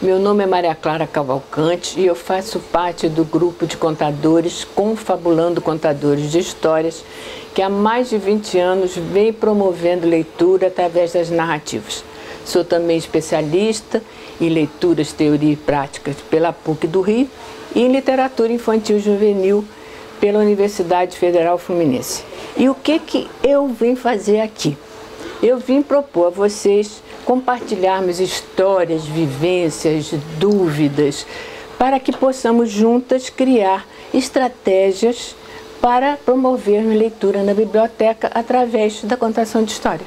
Meu nome é Maria Clara Cavalcante e eu faço parte do grupo de contadores Confabulando Contadores de Histórias, que há mais de 20 anos vem promovendo leitura através das narrativas. Sou também especialista em leituras, teoria e práticas pela PUC do Rio e em literatura infantil juvenil pela Universidade Federal Fluminense. E o que, que eu vim fazer aqui? Eu vim propor a vocês compartilharmos histórias, vivências, dúvidas, para que possamos juntas criar estratégias para promover a leitura na biblioteca através da contação de história.